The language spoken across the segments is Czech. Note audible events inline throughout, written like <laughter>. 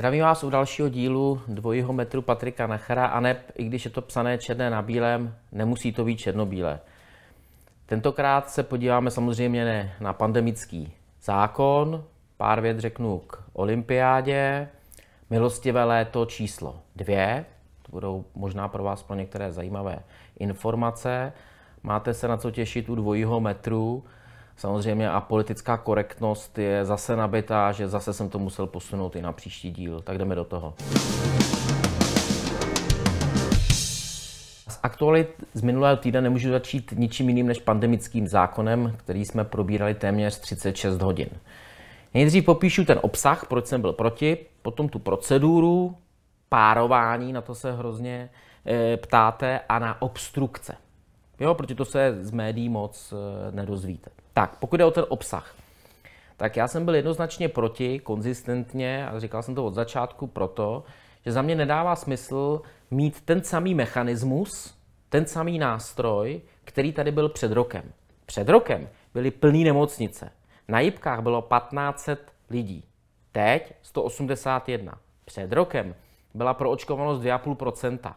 Zdravím vás u dalšího dílu dvojího metru Patrika Nachera a neb, i když je to psané černé na bílém, nemusí to být černobílé. Tentokrát se podíváme samozřejmě ne na pandemický zákon, pár vět řeknu k olympiádě, milostivé léto číslo dvě, to budou možná pro vás pro některé zajímavé informace. Máte se na co těšit u dvojího metru, Samozřejmě a politická korektnost je zase nabitá, že zase jsem to musel posunout i na příští díl. Tak jdeme do toho. Z aktualit z minulého týdne nemůžu začít ničím jiným než pandemickým zákonem, který jsme probírali téměř 36 hodin. Nejdřív popíšu ten obsah, proč jsem byl proti, potom tu proceduru, párování, na to se hrozně e, ptáte, a na obstrukce. Jo, protože to se z médií moc e, nedozvíte. Tak, pokud jde o ten obsah, tak já jsem byl jednoznačně proti, konzistentně, a říkal jsem to od začátku proto, že za mě nedává smysl mít ten samý mechanismus, ten samý nástroj, který tady byl před rokem. Před rokem byly plné nemocnice. Na Jibkách bylo 1500 lidí. Teď 181. Před rokem byla proočkovanost 2,5%.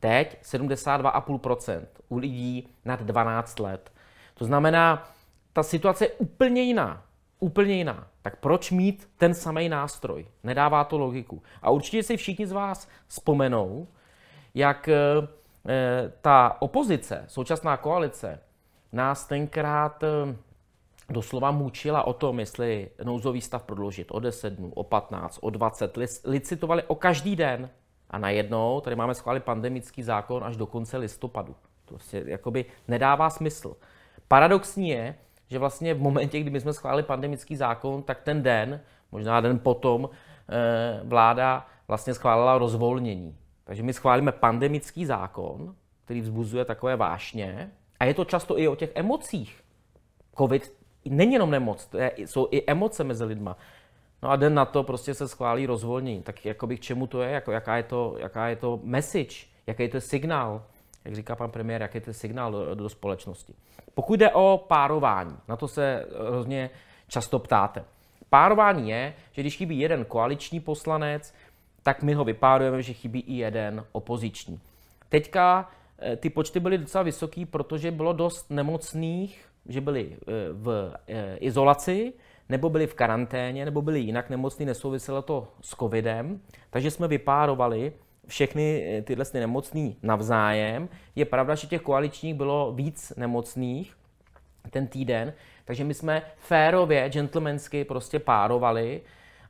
Teď 72,5% u lidí nad 12 let. To znamená, ta situace je úplně jiná. Úplně jiná. Tak proč mít ten samý nástroj? Nedává to logiku. A určitě si všichni z vás vzpomenou, jak e, ta opozice, současná koalice, nás tenkrát e, doslova mučila o tom, jestli nouzový stav prodloužit o 10 dnů, o 15, o 20. Licitovali o každý den. A najednou tady máme schválit pandemický zákon až do konce listopadu. To si jakoby nedává smysl. Paradoxní je, že vlastně v momentě, kdy my jsme schválili pandemický zákon, tak ten den, možná den potom, eh, vláda vlastně schválila rozvolnění. Takže my schválíme pandemický zákon, který vzbuzuje takové vášně, a je to často i o těch emocích. Covid není jenom nemoc, to je, jsou i emoce mezi lidma. No a den na to prostě se schválí rozvolnění. Tak jakoby k čemu to je, jako jaká, je to, jaká je to message, jaký je to signál jak říká pan premiér, jaký je to signál do, do společnosti. Pokud jde o párování, na to se hrozně často ptáte. Párování je, že když chybí jeden koaliční poslanec, tak my ho vypárujeme, že chybí i jeden opoziční. Teďka eh, ty počty byly docela vysoký, protože bylo dost nemocných, že byli eh, v eh, izolaci, nebo byli v karanténě, nebo byli jinak nemocní, nesouviselo to s covidem, takže jsme vypárovali všechny eh, tyhle nemocný navzájem. Je pravda, že těch koaličních bylo víc nemocných ten týden, takže my jsme férově, gentlemansky prostě párovali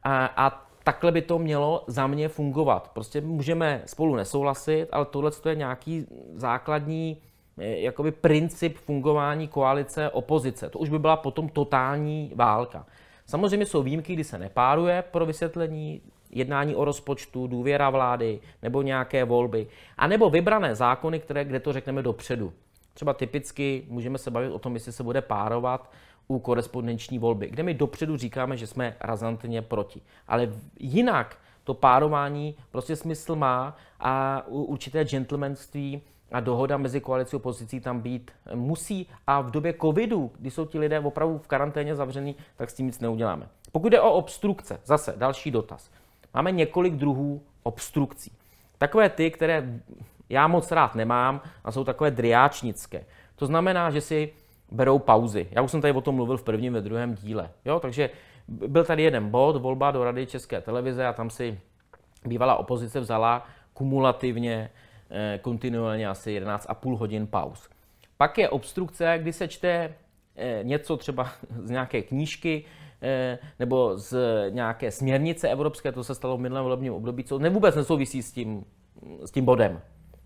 a, a takhle by to mělo za mě fungovat. Prostě můžeme spolu nesouhlasit, ale tohle je nějaký základní jakoby princip fungování koalice opozice. To už by byla potom totální válka. Samozřejmě jsou výjimky, kdy se nepáruje pro vysvětlení, jednání o rozpočtu, důvěra vlády nebo nějaké volby, a nebo vybrané zákony, které, kde to řekneme dopředu. Třeba typicky můžeme se bavit o tom, jestli se bude párovat u korespondenční volby, kde my dopředu říkáme, že jsme razantně proti. Ale jinak to párování prostě smysl má a určité gentlemanství a dohoda mezi koalicí a opozicí tam být musí. A v době covidu, kdy jsou ti lidé opravdu v karanténě zavření, tak s tím nic neuděláme. Pokud jde o obstrukce, zase další dotaz. Máme několik druhů obstrukcí. Takové ty, které já moc rád nemám a jsou takové driáčnické. To znamená, že si berou pauzy. Já už jsem tady o tom mluvil v prvním, ve druhém díle. Jo? Takže byl tady jeden bod, volba do Rady České televize a tam si bývalá opozice vzala kumulativně, eh, kontinuálně asi 11,5 hodin pauz. Pak je obstrukce, kdy se čte eh, něco třeba z nějaké knížky, Eh, nebo z nějaké směrnice evropské, to se stalo v minulém volebním období, co vůbec nesouvisí s tím, s tím bodem.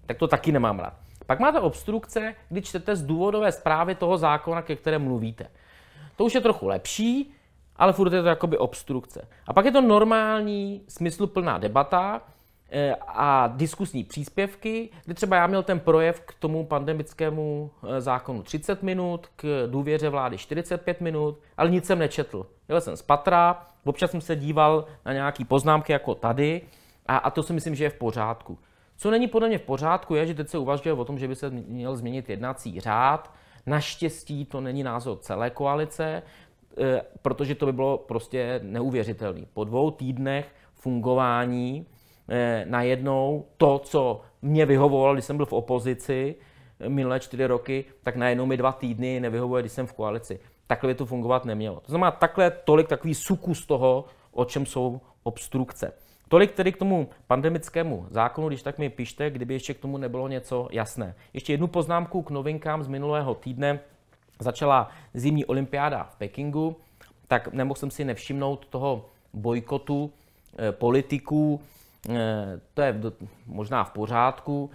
Tak to taky nemám rád. Pak máte obstrukce, kdy čtete z důvodové zprávy toho zákona, ke kterém mluvíte. To už je trochu lepší, ale furt je to jakoby obstrukce. A pak je to normální, smysluplná debata, Eh, a diskusní příspěvky, kdy třeba já měl ten projev k tomu pandemickému eh, zákonu 30 minut, k důvěře vlády 45 minut, ale nic jsem nečetl. Jel jsem z patra, občas jsem se díval na nějaké poznámky jako tady a, a to si myslím, že je v pořádku. Co není podle mě v pořádku, je, že teď se uvažuje o tom, že by se měl změnit jednací řád. Naštěstí to není názor celé koalice, protože to by bylo prostě neuvěřitelné. Po dvou týdnech fungování Eh, najednou to, co mě vyhovovalo, když jsem byl v opozici eh, minulé čtyři roky, tak najednou mi dva týdny nevyhovuje, když jsem v koalici. Takhle by to fungovat nemělo. To znamená, takhle tolik takový sukus toho, o čem jsou obstrukce. Tolik tedy k tomu pandemickému zákonu, když tak mi pište, kdyby ještě k tomu nebylo něco jasné. Ještě jednu poznámku k novinkám z minulého týdne. Začala zimní olympiáda v Pekingu, tak nemohl jsem si nevšimnout toho bojkotu eh, politiků, Eh, to je možná v pořádku.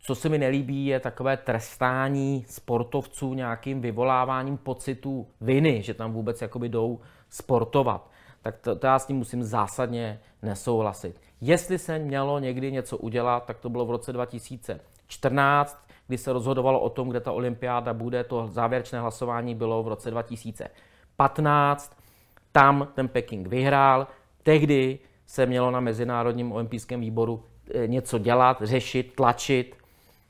Co se mi nelíbí, je takové trestání sportovců nějakým vyvoláváním pocitu viny, že tam vůbec jakoby jdou sportovat. Tak to, to já s tím musím zásadně nesouhlasit. Jestli se mělo někdy něco udělat, tak to bylo v roce 2014, kdy se rozhodovalo o tom, kde ta olympiáda bude. To závěrečné hlasování bylo v roce 2015. Tam ten Peking vyhrál. Tehdy se mělo na Mezinárodním olympijském výboru eh, něco dělat, řešit, tlačit,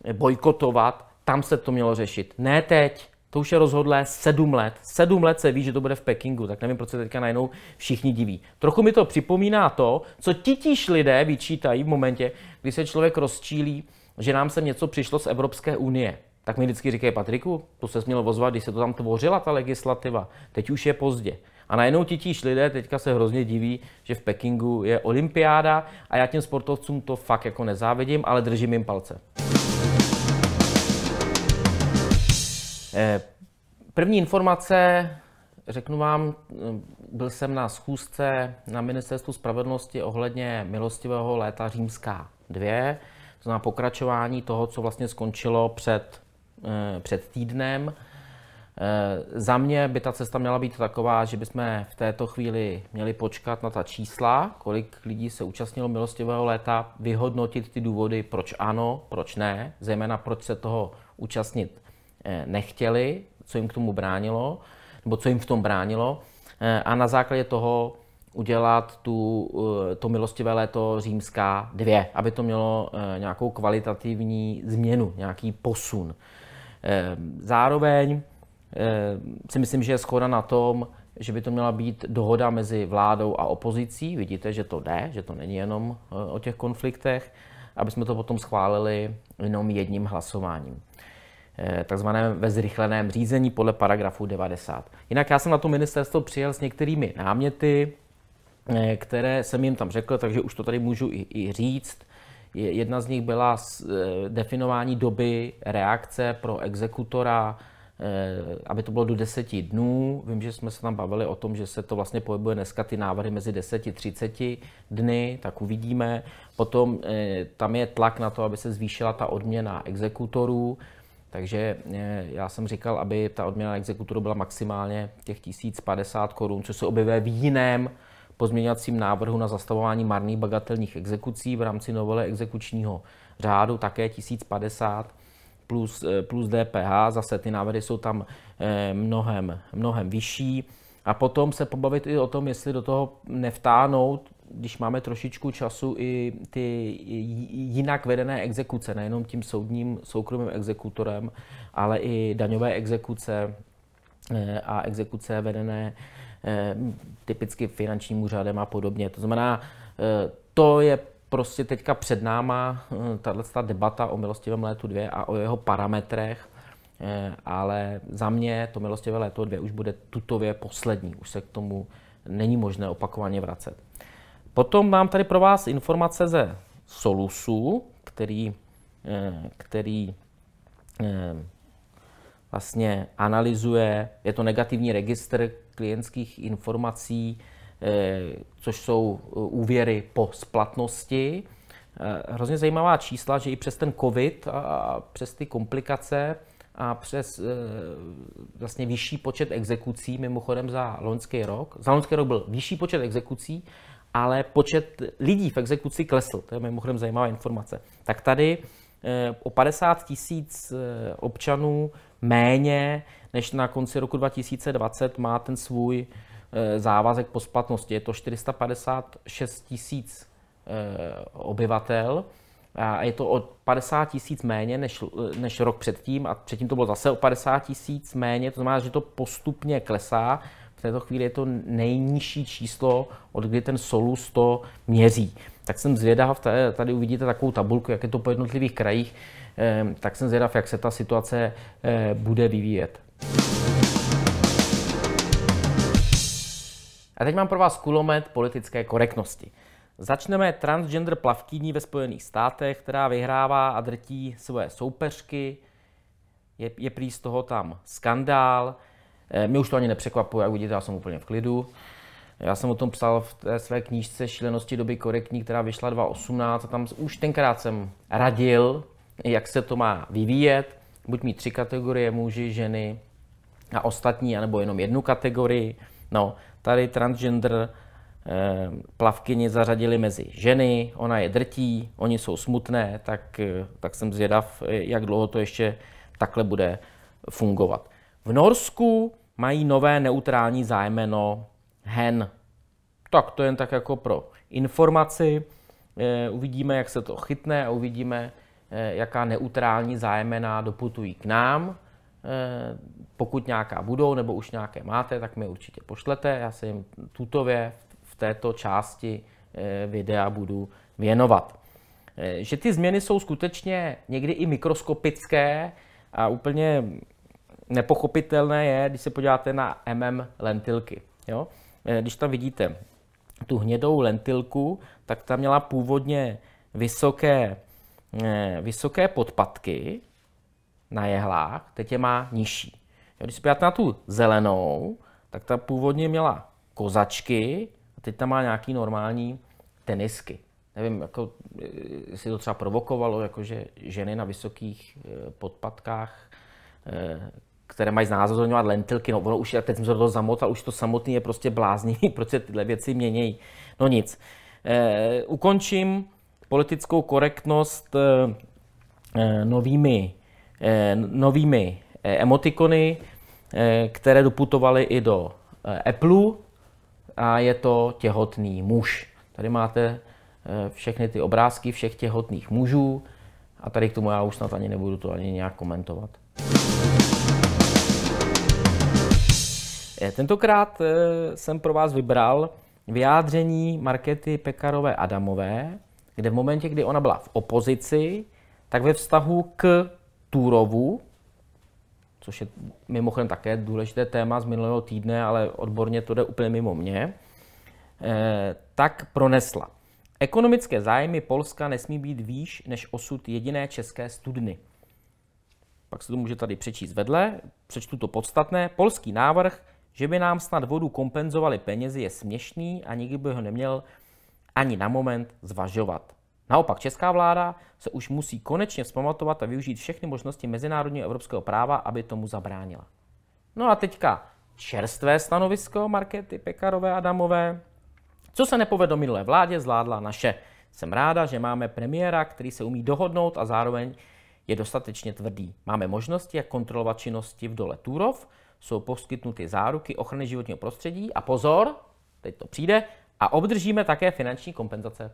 eh, bojkotovat. Tam se to mělo řešit. Ne teď. To už je rozhodlé sedm let. Sedm let se ví, že to bude v Pekingu, tak nevím, proč se teďka najednou všichni diví. Trochu mi to připomíná to, co titíž lidé vyčítají v momentě, kdy se člověk rozčílí, že nám se něco přišlo z Evropské unie. Tak mi vždycky říkají, Patriku, to se mělo vozvat, když se to tam tvořila, ta legislativa. Teď už je pozdě. A najednou titíž lidé teďka se hrozně diví, že v Pekingu je olympiáda a já těm sportovcům to fakt jako nezávidím, ale držím jim palce. Eh, první informace, řeknu vám, byl jsem na schůzce na ministerstvu spravedlnosti ohledně milostivého léta římská 2, to znamená pokračování toho, co vlastně skončilo před, eh, před týdnem. Eh, za mě by ta cesta měla být taková, že bychom v této chvíli měli počkat na ta čísla, kolik lidí se účastnilo milostivého léta, vyhodnotit ty důvody, proč ano, proč ne, zejména proč se toho účastnit eh, nechtěli, co jim k tomu bránilo, nebo co jim v tom bránilo, a na základě toho udělat tu, to milostivé léto římská dvě, aby to mělo nějakou kvalitativní změnu, nějaký posun. Zároveň Eh, si myslím, že je schoda na tom, že by to měla být dohoda mezi vládou a opozicí. Vidíte, že to jde, že to není jenom eh, o těch konfliktech, aby jsme to potom schválili jenom jedním hlasováním. Eh, takzvaném ve zrychleném řízení podle paragrafu 90. Jinak já jsem na to ministerstvo přijel s některými náměty, které jsem jim tam řekl, takže už to tady můžu i, i říct. Jedna z nich byla definování doby reakce pro exekutora Eh, aby to bylo do deseti dnů. Vím, že jsme se tam bavili o tom, že se to vlastně pohybuje dneska ty návrhy mezi 10 a 30 dny, tak uvidíme. Potom eh, tam je tlak na to, aby se zvýšila ta odměna exekutorů, takže eh, já jsem říkal, aby ta odměna exekutorů byla maximálně těch 1050 korun, což se objevuje v jiném pozměňovacím návrhu na zastavování marných bagatelních exekucí v rámci novele exekučního řádu, také 1050 plus, eh, plus DPH, zase ty návrhy jsou tam eh, mnohem, mnohem vyšší. A potom se pobavit i o tom, jestli do toho nevtáhnout, když máme trošičku času, i ty jinak vedené exekuce, nejenom tím soudním soukromým exekutorem, ale i daňové exekuce eh, a exekuce vedené typicky finančním úřadem a podobně. To znamená, to je prostě teďka před náma eh, tato debata o milostivém létu 2 a o jeho parametrech, eh, ale za mě to milostivé léto 2 už bude tutově poslední, už se k tomu není možné opakovaně vracet. Potom mám tady pro vás informace ze Solusu, který, eh, který vlastně analyzuje, je to negativní registr klientských informací, Eh, což jsou eh, úvěry po splatnosti. Eh, hrozně zajímavá čísla, že i přes ten COVID a přes ty komplikace a přes vlastně vyšší počet exekucí, mimochodem za loňský rok, za loňský rok byl vyšší počet exekucí, ale počet lidí v exekuci klesl. To je mimochodem zajímavá informace. Tak tady o 50 tisíc občanů méně než na konci roku 2020 má ten svůj závazek po splatnosti. Je to 456 tisíc obyvatel a je to o 50 tisíc méně než, než rok předtím a předtím to bylo zase o 50 tisíc méně, to znamená, že to postupně klesá. V této chvíli je to nejnižší číslo, od kdy ten Solus to měří. Tak jsem zvědav, tady uvidíte takovou tabulku, jak je to po jednotlivých krajích, ehm, tak jsem zvědav, jak se ta situace eh, bude vyvíjet. A teď mám pro vás kulomet politické korektnosti. Začneme transgender plavkyní ve Spojených státech, která vyhrává a drtí své soupeřky. Je, je prý z toho tam skandál. E, mě už to ani nepřekvapuje, jak vidíte, já jsem úplně v klidu. Já jsem o tom psal v té své knížce Šílenosti doby korektní, která vyšla 2018 a tam už tenkrát jsem radil, jak se to má vyvíjet. Buď mít tři kategorie muži, ženy a ostatní, anebo jenom jednu kategorii. No, tady transgender Eh, plavkyni zařadili mezi ženy, ona je drtí, oni jsou smutné, tak, eh, tak jsem zvědav, eh, jak dlouho to ještě takhle bude fungovat. V Norsku mají nové neutrální zájmeno hen. Tak to jen tak jako pro informaci. Uvidíme, jak se to chytne a uvidíme, jaká neutrální zájmena doputují k nám. Pokud nějaká budou nebo už nějaké máte, tak mi určitě pošlete. Já se jim tutově této části eh, videa budu věnovat. Eh, že ty změny jsou skutečně někdy i mikroskopické a úplně nepochopitelné je, když se podíváte na MM lentilky. Jo? Eh, když tam vidíte tu hnědou lentilku, tak ta měla původně vysoké, vysoké podpatky na jehlách, teď je má nižší. Když se podíváte na tu zelenou, tak ta původně měla kozačky teď tam má nějaký normální tenisky. Nevím, jako, jestli to třeba provokovalo, jakože ženy na vysokých eh, podpatkách, eh, které mají znázorňovat lentilky, no ono už, já teď jsem se zamotal, už to samotný je prostě bláznivý, <laughs> proč se tyhle věci měnějí. No nic. Ukončím politickou korektnost e, novými, e, novými emotikony, které doputovaly i do Apple a je to těhotný muž. Tady máte eh, všechny ty obrázky všech těhotných mužů a tady k tomu já už snad ani nebudu to ani nějak komentovat. Eh, tentokrát eh, jsem pro vás vybral vyjádření Markety Pekarové Adamové, kde v momentě, kdy ona byla v opozici, tak ve vztahu k Turovu, což je mimochodem také důležité téma z minulého týdne, ale odborně to jde úplně mimo mě, eh, tak pronesla. Ekonomické zájmy Polska nesmí být výš než osud jediné české studny. Pak se to může tady přečíst vedle, přečtu to podstatné. Polský návrh, že by nám snad vodu kompenzovali penězi, je směšný a nikdy by ho neměl ani na moment zvažovat. Naopak česká vláda se už musí konečně vzpamatovat a využít všechny možnosti mezinárodního evropského práva, aby tomu zabránila. No a teďka čerstvé stanovisko Markety Pekarové Adamové. Co se nepovedlo minulé vládě, zvládla naše. Jsem ráda, že máme premiéra, který se umí dohodnout a zároveň je dostatečně tvrdý. Máme možnosti, jak kontrolovat činnosti v dole Turov, jsou poskytnuty záruky ochrany životního prostředí a pozor, teď to přijde, a obdržíme také finanční kompenzace.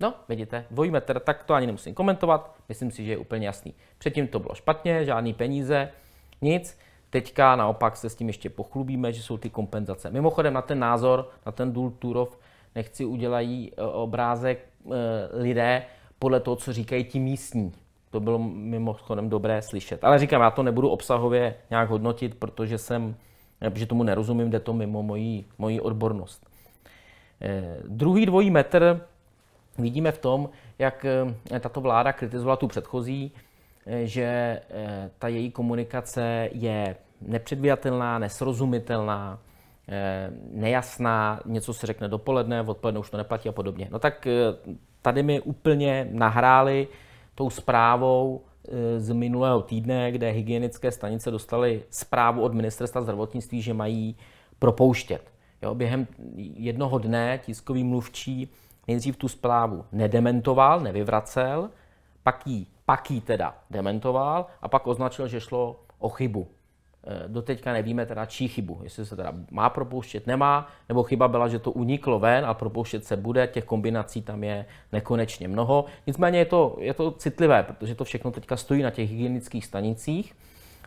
No, vidíte, dvojí metr, tak to ani nemusím komentovat, myslím si, že je úplně jasný. Předtím to bylo špatně, žádný peníze, nic. Teďka naopak se s tím ještě pochlubíme, že jsou ty kompenzace. Mimochodem na ten názor, na ten důl Turov, nechci udělají e, obrázek e, lidé podle toho, co říkají ti místní. To bylo mimochodem dobré slyšet. Ale říkám, já to nebudu obsahově nějak hodnotit, protože jsem, protože tomu nerozumím, jde to mimo moji, moji odbornost. Eh, druhý dvojí metr vidíme v tom, jak eh, tato vláda kritizovala tu předchozí, eh, že ta její komunikace je nepředvídatelná, nesrozumitelná, nejasná, něco se řekne dopoledne, odpoledne už to neplatí a podobně. No tak tady mi úplně nahráli tou zprávou z minulého týdne, kde hygienické stanice dostaly zprávu od ministerstva zdravotnictví, že mají propouštět. Jo, během jednoho dne tiskový mluvčí nejdřív tu zprávu nedementoval, nevyvracel, pak ji, pak teda dementoval a pak označil, že šlo o chybu. E, doteďka nevíme teda, čí chybu, jestli se teda má propouštět, nemá, nebo chyba byla, že to uniklo ven a propouštět se bude, těch kombinací tam je nekonečně mnoho. Nicméně je to, je to citlivé, protože to všechno teďka stojí na těch hygienických stanicích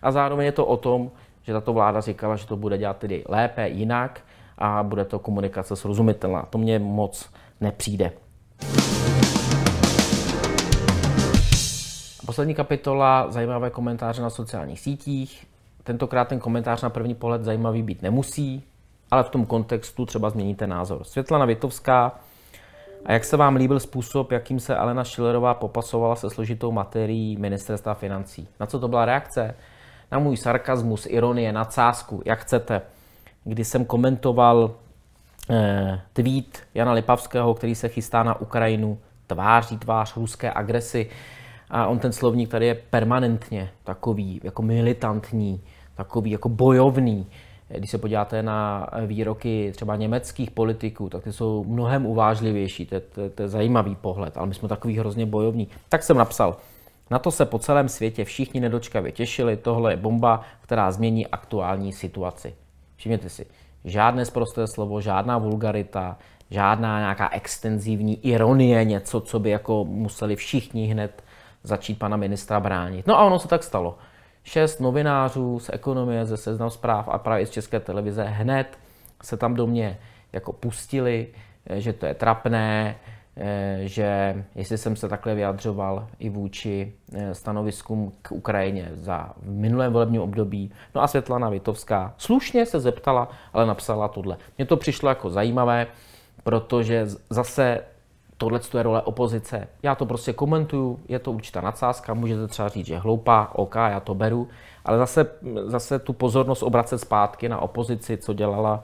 a zároveň je to o tom, že tato vláda říkala, že to bude dělat tedy lépe, jinak a bude to komunikace srozumitelná. To mě moc nepřijde. Poslední kapitola, zajímavé komentáře na sociálních sítích. Tentokrát ten komentář na první pohled zajímavý být nemusí, ale v tom kontextu třeba změníte názor. Světlana Vitovská, a jak se vám líbil způsob, jakým se Alena Schillerová popasovala se složitou materií ministerstva financí? Na co to byla reakce? Na můj sarkazmus, ironie, nadsázku, jak chcete. Kdy jsem komentoval eh, tweet Jana Lipavského, který se chystá na Ukrajinu, tváří tvář ruské agresi. A on ten slovník tady je permanentně takový, jako militantní, takový jako bojovný. Když se podíváte na výroky třeba německých politiků, tak ty jsou mnohem uvážlivější, to je, to, to je zajímavý pohled, ale my jsme takový hrozně bojovní. Tak jsem napsal, na to se po celém světě všichni nedočkavě těšili, tohle je bomba, která změní aktuální situaci. Všimněte si, žádné zprosté slovo, žádná vulgarita, žádná nějaká extenzivní ironie, něco, co by jako museli všichni hned začít pana ministra bránit. No a ono se tak stalo. Šest novinářů z ekonomie, ze seznam zpráv a právě z České televize hned se tam do mě jako pustili, že to je trapné, že jestli jsem se takhle vyjadřoval i vůči eh, stanoviskům k Ukrajině za v minulém volebním období. No a Světlana Vitovská slušně se zeptala, ale napsala tohle. Mně to přišlo jako zajímavé, protože zase tohle je role opozice. Já to prostě komentuju, je to určitá nadsázka, můžete třeba říct, že hloupá, OK, já to beru, ale zase, zase tu pozornost obracet zpátky na opozici, co dělala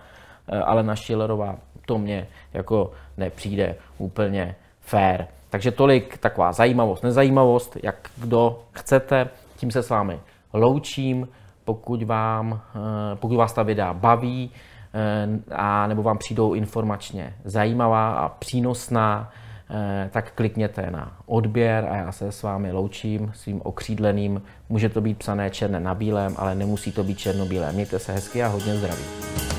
eh, Alena Schillerová, to mě jako nepřijde úplně fair. Takže tolik taková zajímavost, nezajímavost, jak kdo chcete, tím se s vámi loučím, pokud, vám, eh, pokud vás ta videa baví, eh, a nebo vám přijdou informačně zajímavá a přínosná, Eh, tak klikněte na odběr a já se s vámi loučím svým okřídleným. Může to být psané černé na bílém, ale nemusí to být černobílé. Mějte se hezky a hodně zdraví.